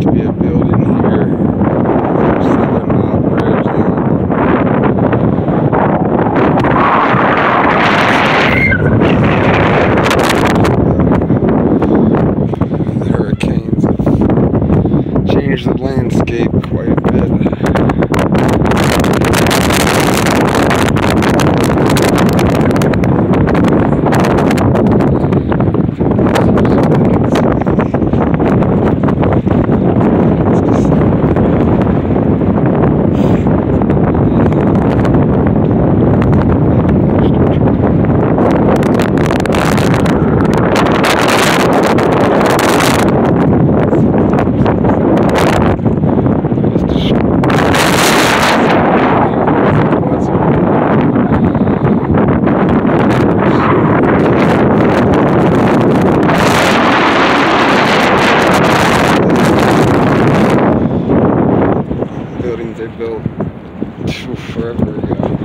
to be a building here. Seven mile bridge. Hurricanes the landscape quite a bit. they built forever ago.